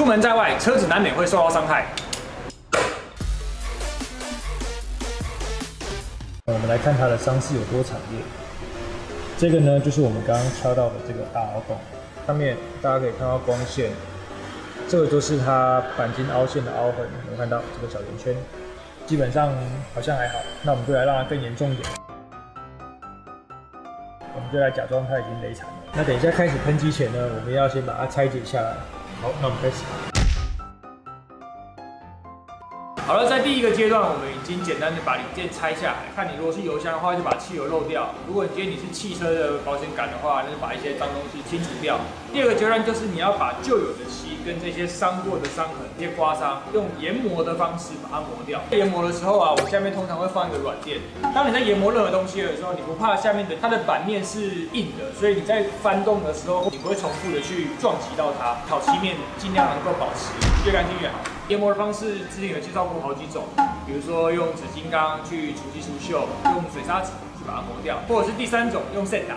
出门在外，车子难免会受到伤害。我们来看它的伤势有多惨烈。这个呢，就是我们刚刚敲到的这个大凹洞，上面大家可以看到光线，这个就是它钣金凹陷的凹痕，有看到这个小圆圈，基本上好像还好。那我们就来让它更严重一点，我们就来假装它已经雷残了。那等一下开始喷漆前呢，我们要先把它拆解下来。好，那我们开始。好了，在第一个阶段，我们已经简单的把零件拆下来。看你如果是油箱的话，就把汽油漏掉；如果你今天你是汽车的保险杆的话，那就把一些脏东西清除掉。第二个阶段就是你要把旧有的漆跟这些伤过的伤痕、这些刮伤，用研磨的方式把它磨掉。研磨的时候啊，我下面通常会放一个软垫。当你在研磨任何东西的时候，你不怕下面的它的板面是硬的，所以你在翻动的时候，你不会重复的去撞击到它。烤漆面尽量能够保持越干净越好。研磨的方式之前有介绍过好几种，比如说用纸金刚去除漆除锈，用水砂纸去把它磨掉，或者是第三种用圣打。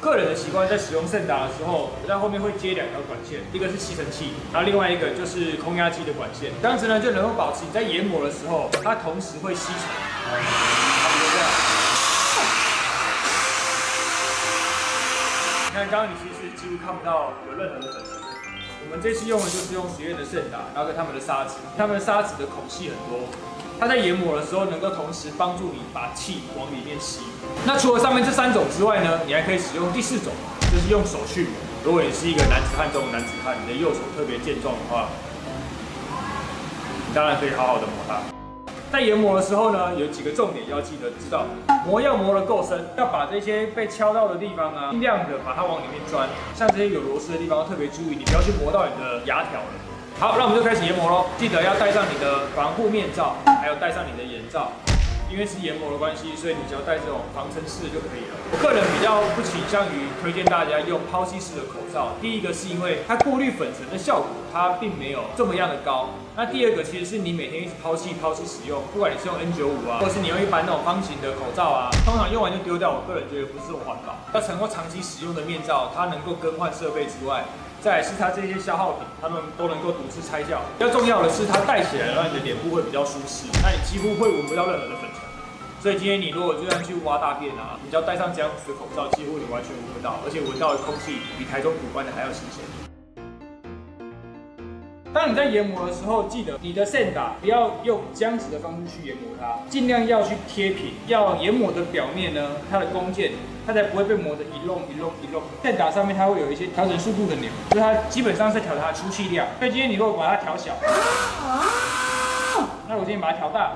个人的习惯在使用圣打的时候，我在后面会接两条管线，一个是吸尘器，然后另外一个就是空压机的管线，这样子呢就能够保持你在研磨的时候，它同时会吸尘。差不多这样。你看刚刚你其实几乎看不到有任何的粉尘。我们这次用的就是用学院的圣达，然后跟他们的砂纸，他们的砂纸的孔隙很多，它在研磨的时候能够同时帮助你把气往里面吸。那除了上面这三种之外呢，你还可以使用第四种，就是用手去磨。如果你是一个男子汉中的男子汉，你的右手特别健壮的话，你当然可以好好的磨它。在研磨的时候呢，有几个重点要记得知道，磨要磨得够深，要把这些被敲到的地方啊，尽量的把它往里面钻。像这些有螺丝的地方，特别注意，你不要去磨到你的牙条了。好，那我们就开始研磨喽。记得要戴上你的防护面罩，还有戴上你的眼罩。因为是研磨的关系，所以你只要戴这种防尘式的就可以了。我个人比较不倾向于推荐大家用抛弃式的口罩。第一个是因为它过滤粉尘的效果，它并没有这么样的高。那第二个其实是你每天一直抛弃抛弃使用，不管你是用 N95 啊，或是你用一般那种方形的口罩啊，通常用完就丢掉。我个人觉得不是很环保。要成功长期使用的面罩，它能够更换设备之外。再是它这些消耗品，它们都能够独自拆掉。比较重要的是，它戴起来让你的脸部会比较舒适，那你几乎会闻不到任何的粉尘。所以今天你如果就算去挖大便啊，你只要戴上这样子的口罩，几乎你完全闻不到，而且闻到的空气比台中古关的还要新鲜。当你在研磨的时候，记得你的线打不要用僵直的方式去研磨它，尽量要去贴平，要研磨的表面呢，它的弓箭它才不会被磨得一弄一弄一漏。线打上面它会有一些调整速度的钮，就是它基本上是调它的出气量。所以今天你如果把它调小，那我今天把它调大，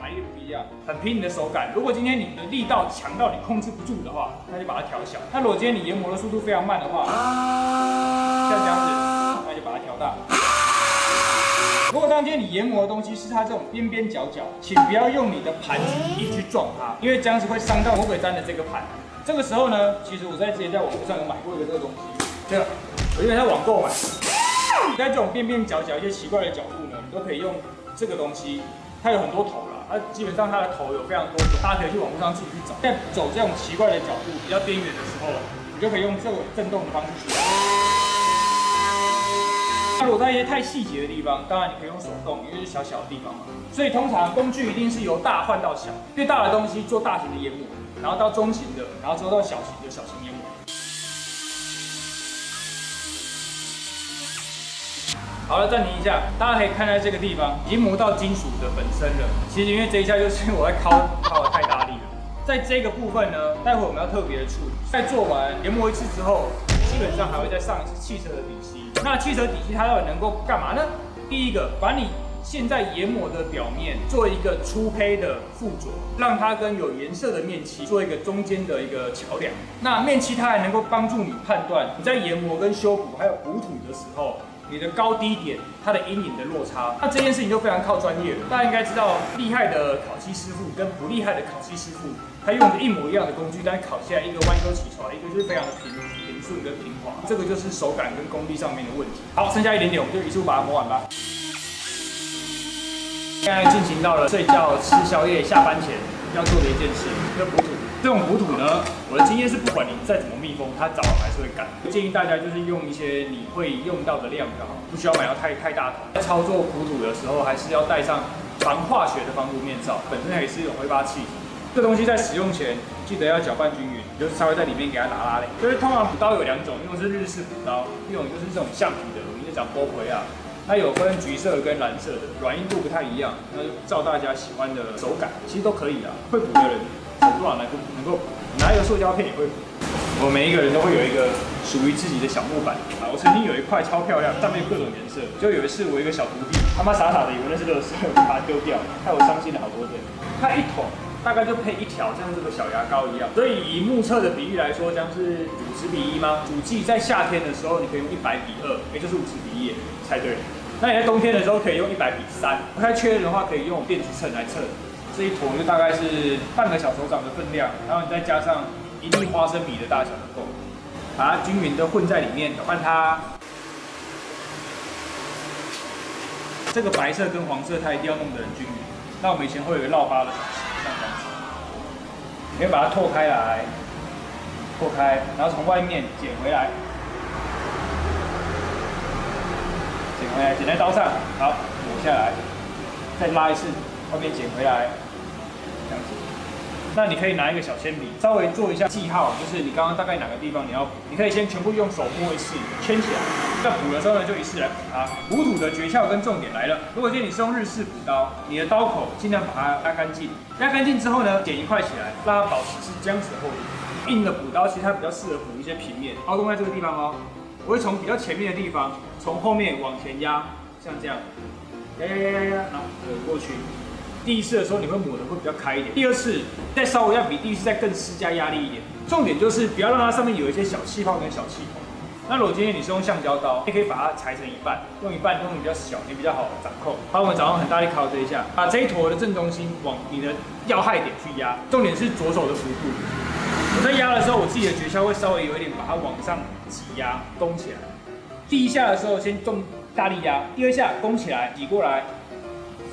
反应不一样，很凭你的手感。如果今天你的力道强到你控制不住的话，那就把它调小。那如果今天你研磨的速度非常慢的话，像这样子。如果当天你研磨的东西是它这种边边角角，请不要用你的盘子一去撞它，因为这样子会伤到魔鬼毡的这个盘。这个时候呢，其实我在之前在网络上有买过一个这个东西，这个我因为在网购买。在这种边边角角一些奇怪的角度呢，你都可以用这个东西，它有很多头了，它基本上它的头有非常多，大家可以去网络上自己去找。在走这种奇怪的角度比较边缘的时候，你就可以用这种震动的方式去。如果在一些太细节的地方，当然你可以用手动，因为是小小的地方嘛。所以通常工具一定是由大换到小，越大的东西做大型的研磨，然后到中型的，然后之后到小型的小型研磨。好了，暂停一下，大家可以看在这个地方已经磨到金属的本身了。其实因为这一下就是我在敲敲的太大力了，在这个部分呢，待会我们要特别的处理。在做完研磨一次之后，基本上还会再上一次汽车的底漆。那汽车底漆它到底能够干嘛呢？第一个，把你现在研磨的表面做一个粗胚的附着，让它跟有颜色的面漆做一个中间的一个桥梁。那面漆它还能够帮助你判断你在研磨跟修补还有补土的时候，你的高低点它的阴影的落差。那这件事情就非常靠专业了。大家应该知道，厉害的烤漆师傅跟不厉害的烤漆师傅，他用的一模一样的工具，但是烤下来一个弯钩起出来，一个就是非常的平。顺跟平滑，这个就是手感跟功力上面的问题。好，剩下一点点，我们就一次把它磨完吧。现在进行到了睡觉、吃宵夜、下班前，要做的一件事，就补土。这种补土呢，我的经验是，不管你再怎么密封，它早晚还是会干。建议大家就是用一些你会用到的量就好，不需要买到太太大桶。在操作补土的时候，还是要戴上防化学的防毒面罩，本身也是一种挥发气体。这东西在使用前记得要搅拌均匀，就是稍微在里面给它拉拉嘞。就是通常补刀有两种，一种是日式补刀，一种就是这种橡皮的，我们就讲波葵啊。它有分橘色跟蓝色的，软硬度不太一样，那就照大家喜欢的手感，其实都可以啊。会补的人，手多少能够能够拿一个塑胶片也会补。我每一个人都会有一个属于自己的小木板啊。我曾经有一块超漂亮，上面各种颜色。就有一次我一个小徒弟，他妈傻傻的以为那是乐色，把它丢掉，害我伤心了好多天。他一桶。大概就配一条，像这个小牙膏一样。所以以目测的比例来说，将是五十比一吗？主剂在夏天的时候，你可以用一百比二，也就是五十比一，猜对。那你在冬天的时候可以用一百比三。不太确认的话，可以用电子秤来测。这一坨就大概是半个小手掌的分量，然后你再加上一粒花生米的大小就够。把它均匀的混在里面，搅拌它。这个白色跟黄色，它一定要弄得很均匀。那我们以前会有一个绕发的。你要把它拓开来，拓开，然后从外面剪回来，剪回来，剪在刀上，好，抹下来，再拉一次，后面剪回来，这样子。那你可以拿一个小铅笔，稍微做一下记号，就是你刚刚大概哪个地方你要，你可以先全部用手摸一次，圈起来。在补的时候呢，就一次来补它。补土的诀窍跟重点来了。如果今天你是用日式补刀，你的刀口尽量把它压干净。压干净之后呢，剪一块起来，让它保持是这样子的厚度。硬的补刀其实它比较适合补一些平面。凹洞在这个地方哦，我会从比较前面的地方，从后面往前压，像这样，压压压压压，然后过去。第一次的时候你会抹的会比较开一点，第二次再稍微要比第一次再更施加压力一点。重点就是不要让它上面有一些小气泡跟小气孔。那如果今天你是用橡胶刀，你可以把它裁成一半，用一半用比较小，你比较好掌控。好，我们早上很大力敲这一下，把这一坨的正中心往你的要害点去压。重点是左手的幅度。我在压的时候，我自己的诀窍会稍微有一点把它往上挤压，弓起来。第一下的时候先重大力压，第二下弓起来，挤过来，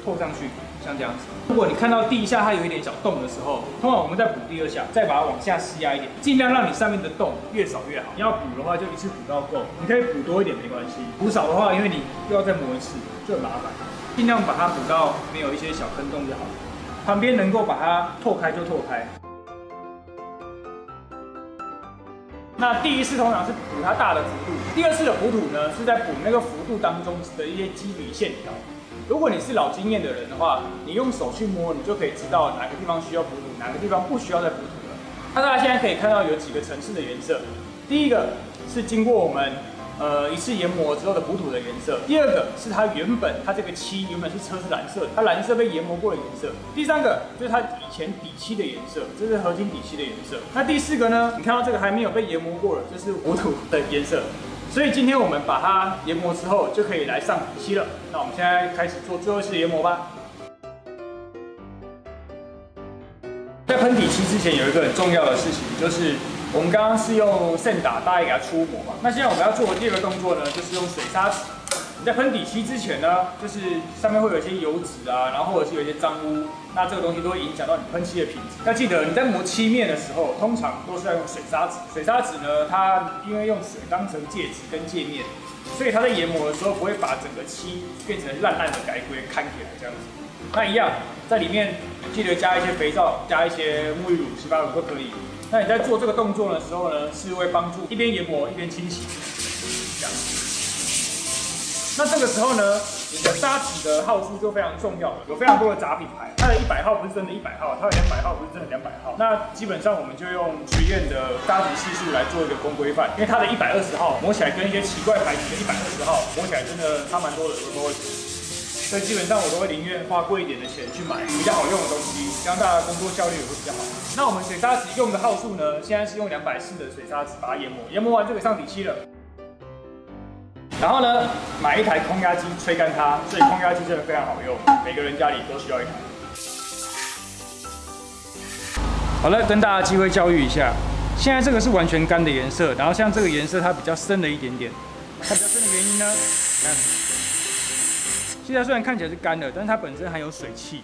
扣上去。像这样子，如果你看到第一下它有一点小洞的时候，通常我们再补第二下，再把它往下施压一点，尽量让你上面的洞越少越好。你要补的话，就一次补到够，你可以补多一点没关系。补少的话，因为你又要再磨一次，就很麻烦。尽量把它补到没有一些小坑洞就好了。旁边能够把它拓开就拓开。那第一次通常是补它大的幅度，第二次的补土呢，是在补那个幅度当中的一些肌底线条。如果你是老经验的人的话，你用手去摸，你就可以知道哪个地方需要补土，哪个地方不需要再补土了。那大家现在可以看到有几个层次的颜色，第一个是经过我们呃一次研磨之后的补土的颜色，第二个是它原本它这个漆原本是车是蓝色，它蓝色被研磨过的颜色，第三个就是它以前底漆的颜色，这是合金底漆的颜色。那第四个呢？你看到这个还没有被研磨过的，这是补土的颜色。所以今天我们把它研磨之后，就可以来上底漆了。那我们现在开始做最后一次研磨吧。在喷底漆之前，有一个很重要的事情，就是我们刚刚是用线打大概给它出膜嘛。那现在我们要做的第二个动作呢，就是用水砂纸。你在喷底漆之前呢，就是上面会有一些油脂啊，然后或者是有一些脏污，那这个东西都会影响到你喷漆的品质。要记得你在磨漆面的时候，通常都是要用水砂纸。水砂纸呢，它因为用水当成介质跟界面，所以它在研磨的时候不会把整个漆变成烂烂的改灰看起来这样子。那一样，在里面记得加一些肥皂，加一些沐浴乳、洗发乳都可以。那你在做这个动作的时候呢，是会帮助一边研磨一边清洗，这样。那这个时候呢，你的砂纸的号数就非常重要了。有非常多的杂品牌，它的一百号不是真的一百号，它的两百号不是真的两百号。那基本上我们就用学院的砂纸系数来做一个公规范，因为它的一百二十号磨起来跟一些奇怪牌子的一百二十号磨起来真的差蛮多的，都会。所以基本上我都会宁愿花贵一点的钱去买比较好用的东西，这样大家工作效率也会比较好。那我们水砂纸用的号数呢，现在是用两百四的水砂纸把它研磨，研磨完就可以上底漆了。然后呢，买一台空压机吹干它，所以空压机真的非常好用，每个人家里都需要一台。好了，跟大家机会教育一下，现在这个是完全干的颜色，然后像这个颜色它比较深了一点点，它比较深的原因呢，看，现在虽然看起来是干的，但是它本身含有水汽，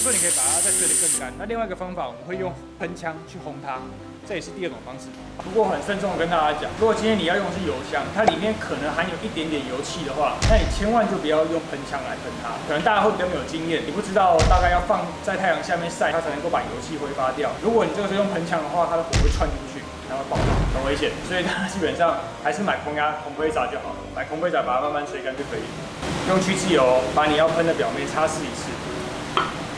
那这个这时候你可以把它再吹得更干。那另外一个方法，我们会用喷枪去烘它。这也是第二种方式。不过很慎重的跟大家讲，如果今天你要用的是油箱，它里面可能含有一点点油气的话，那你千万就不要用喷枪来喷它。可能大家会比较没有经验，你不知道大概要放在太阳下面晒，它才能够把油气挥发掉。如果你这个时候用喷枪的话，它的火会窜进去，然后爆炸，很危险。所以大家基本上还是买空压空杯闸就好了，买空杯闸把它慢慢吹干就可以。用去渍油把你要喷的表面擦拭一次。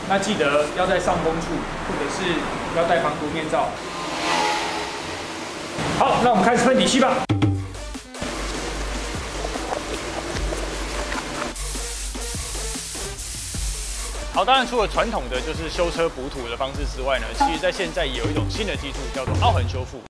那记得要在上风处，或者是要戴防毒面罩。好，那我们开始喷底漆吧。好，当然除了传统的就是修车补土的方式之外呢，其实在现在也有一种新的技术，叫做凹痕修复。